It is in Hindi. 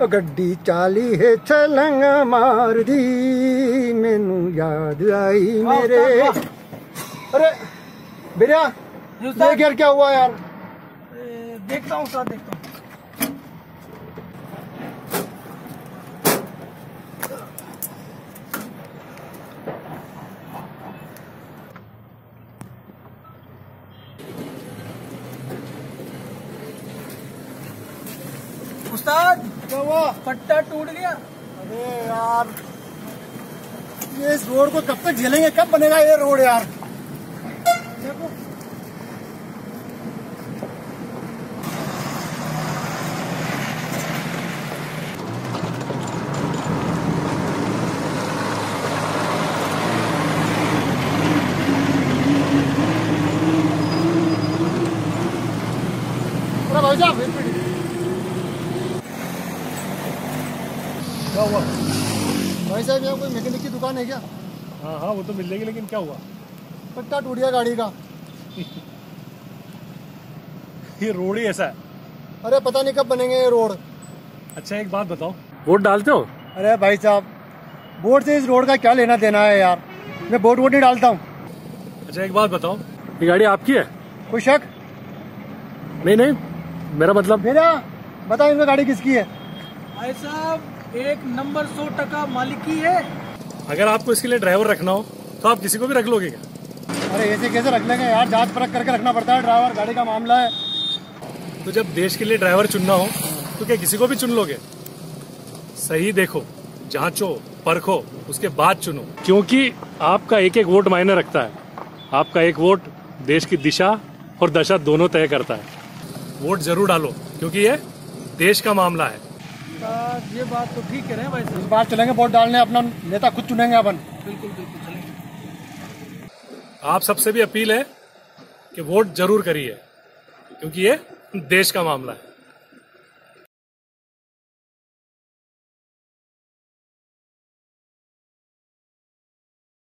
ਉਹ ਗੱਡੀ ਚਾਲੀ ਹੈ ਛਲੰਗ ਮਾਰਦੀ ਮੈਨੂੰ याद आई मेरे अरे बिरिया ये गियर क्या हुआ यार देखता हूँ सर देखता हूँ उस्ताद क्या हुआ? पट्टा टूट गया। अरे यार ये इस रोड को कब तक झेलेंगे? कब बनेगा ये रोड यार? देखो। भाई साहब एक मिनट क्या हुआ? भाई साहब यहाँ कोई मैकेनिक की दुकान है क्या? हाँ हाँ वो तो मिल जाएगी लेकिन क्या हुआ? पट्टा टूट गया गाड़ी का। ये रोड ही ऐसा है। अरे पता नहीं कब बनेंगे ये रोड। अच्छा एक बात बताओ। वोट डालते हो? अरे भाई साहब बोर्ड से इस रोड का क्या लेना देना है यार? मैं बोर्ड वोट नहीं डालता हूँ। अच्छा एक बात बताओ। ये गाड़ी आपकी है? कोई शक? नहीं नहीं मेरा मतलब मेरा? बताओ इनका गाड़ी किसकी है? भाई साहब एक नंबर सौ टका मालिक है अगर आपको इसके लिए ड्राइवर रखना हो तो आप किसी को भी रख लोगे क्या? अरे ऐसे कैसे रख लेंगे? यार जाँच परख करके रखना पड़ता है ड्राइवर गाड़ी का मामला है। तो जब देश के लिए ड्राइवर चुनना हो तो क्या किसी को भी चुन लोगे? सही देखो जांचो परखो उसके बाद चुनो। क्योंकि आपका एक एक वोट मायने रखता है। आपका एक वोट देश की दिशा और दशा दोनों तय करता है। वोट ज़रूर डालो क्योंकि ये देश का मामला है। ये बात तो ठीक कह रहे हैं भाई इस बार चलेंगे वोट डालने अपना नेता खुद चुनेंगे अपन। बिल्कुल बिल्कुल चलेंगे। आप सबसे भी अपील है कि वोट ज़रूर करिए क्योंकि ये देश का मामला है।